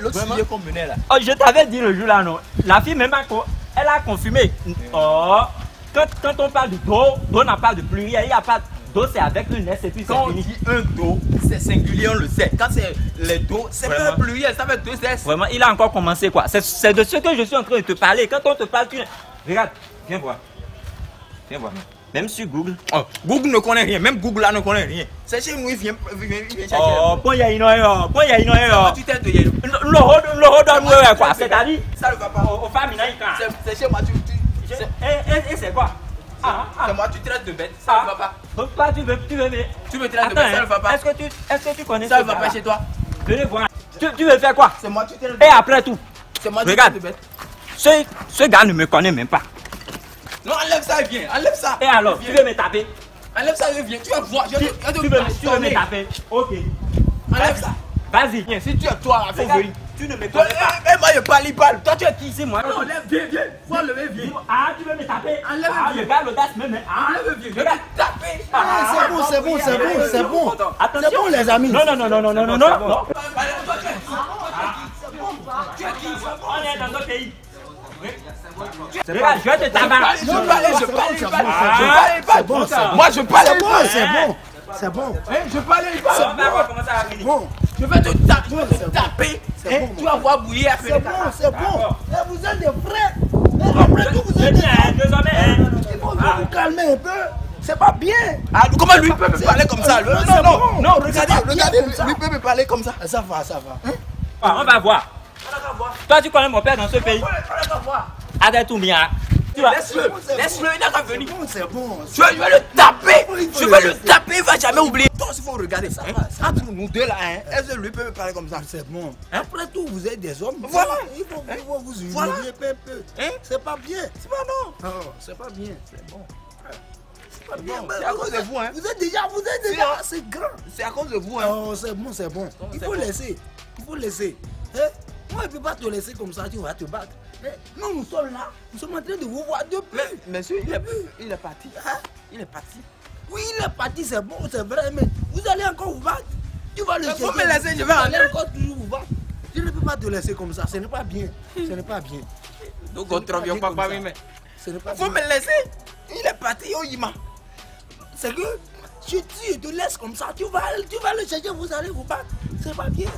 l'autre sujet qu'on menait là. Oh, je t'avais dit le jour là, non La fille, même, elle a confirmé. Oh, quand, quand on parle de dos, dos n'a pas de pluriel. Il n'y a pas. Dos, c'est avec une S et puis Quand on fini. dit un dos, c'est singulier, on le sait. Quand c'est les dos, c'est pas un pluriel, ça fait deux S. Vraiment, il a encore commencé quoi. C'est- C'est de ce que je suis en train de te parler. Quand on te parle, tu. Regarde, viens voir. Viens voir. Même sur Google. Oh, Google ne connaît rien, même Google là ne connaît rien. C'est chez nous, il vient, il vient, il vient chercher. Oh, point ya ino yo, point ya ino yo. Comment tu t'aides de Yellow Le ho le ho donne ouais quoi. C'est-à-dire Ça ne va pas. aux femmes il y a une C'est- chez moi, tu. tu- Et, et, et c'est quoi? Ah, ah. C'est moi, tu traites de bête. Ça ne va pas. Toi, tu veux, tu veux. Tu me traites de bête, ça ne va hein, pas. Est-ce que tu, est-ce que tu connais Ça ne va pas chez toi. Venez voir. Tu, tu veux faire quoi? C'est moi, tu traites de Et bête. après tout, C'est moi, tu Regarde. traites de bête. ce, ce gars ne me connaît même pas. Non, enlève ça et viens. Enlève ça. Et alors, tu veux me taper? Enlève ça et viens. Tu vas voir. Je vais te- je tu veux, tu veux me taper? Ok. Enlève ça. Vas-y. Viens, si tu es toi, Regarde, venir. Tu ne me connais pas. eh, eh, moi, je parle, il parle. Toi, tu es qui? C'est moi. Non, enlève, viens, viens. Faut enlever, viens. Ah, tu veux me taper? Enlève, Ah, viens. le gars, l'audace même. Ah, Enlève, viens. Je vais Regarde. te taper. Ah, C'est bon, c'est bon, c'est bon, c'est bon. Attention. C'est bon, les amis. Non, non, non, non, non, non, non, non. non. Toi, tu es qui? Tu es qui? On est dans notre pays. Regarde, je vais te Je taper. parle, je parle, je. Ah, il parle. C'est bon, c'est bon. Moi, je parle, C'est il bon, parle. c'est bon. C'est bon. Hein, Je ça va finir. Bon, Je vais te taper. Je vais c'est te bon. taper. C'est Hein. Tu vas voir bouillir après c'est bon, c'est bon. Et vous êtes des vrais. Et après tout, vous C'est êtes des hein, désormais. hein. Il faut vous calmer un peu. C'est pas bien. Ah, comment lui peut me parler comme ça? C'est- Non, c'est non, non, C'est regardez, pas regardez, lui peut me parler comme ça. Ça va, ça va. Ah, On va voir. Toi, tu connais mon père dans ce pays On va voir. Arrête tout bien. Tu vas. Laisse-le, laisse-le, il n'a qu'à C'est venir. bon, c'est bon. Je vais, le taper. Je le vais le taper, il va jamais oublier. Donc, il faut regarder ça. ça Entre nous deux là, hein, est-ce que lui peut me parler comme ça? C'est bon. Après tout, vous êtes des hommes. Voilà. Il faut, vous humilier Voilà. peu à peu. Hein? C'est pas bien. C'est pas non. Non, c'est pas bien. C'est bon. C'est pas bien. bon, c'est à cause de vous, hein. Vous êtes déjà, vous êtes C'est déjà, c'est grand. C'est à cause de vous, hein. Oh, c'est bon, c'est bon. Il c'est faut laisser. Il faut laisser. Hein? Moi, je ne peux pas te laisser comme ça, tu vas te battre. Eh, Nous, nous sommes là. Nous sommes en train de vous voir depuis. Mais, monsieur, il est, il est parti. Hein? Il est parti. Oui, il est parti, c'est bon, c'est vrai, mais vous allez encore vous battre. Tu vas le Mais chercher. me laisser, je vais Vous allez encore toujours vous battre. Je ne peux pas te laisser comme ça, ce n'est pas bien. Ce n'est pas bien. Donc, Ce on n'est pas pas mais. Ce n'est pas bien. me laisser. Il est parti, oh, il m'a. C'est que si tu te laisses comme ça, tu vas, tu vas le chercher, vous allez vous battre. C'est pas bien.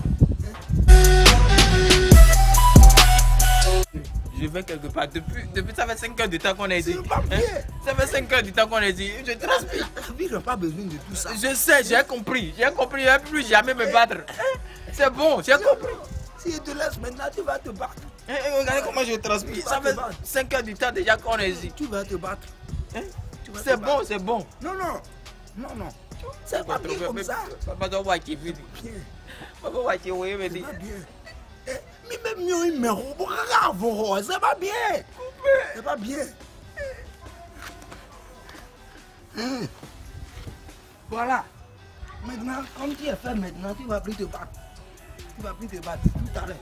Je vais quelque part. Depuis, depuis ça fait 5 heures du temps qu'on est ici. Hein? Ça fait 5 heures du temps qu'on est ici. Je transpire. La vie n'a pas besoin de tout ça. Je sais, j'ai compris. J'ai compris. Je ne vais plus jamais me battre. Hein? C'est bon, j'ai compris. Si je te laisse maintenant, tu vas te battre. Hein, hein, Regardez comment je transpire. Ça fait 5 heures du temps déjà qu'on est ici. Tu vas te battre. Hein? C'est bon, c'est bon. Non, non. Non, non. C'est pas bien comme ça. Papa doit voir qui vit. Papa doit qui oui, me C'est pas bien mais mi mio imero bravo c'est pas bien. C'est pas bien. Hein? Voilà. Maintenant comme tu es fait maintenant tu vas plus te battre. Tu vas plus te battre. Tout à l'heure.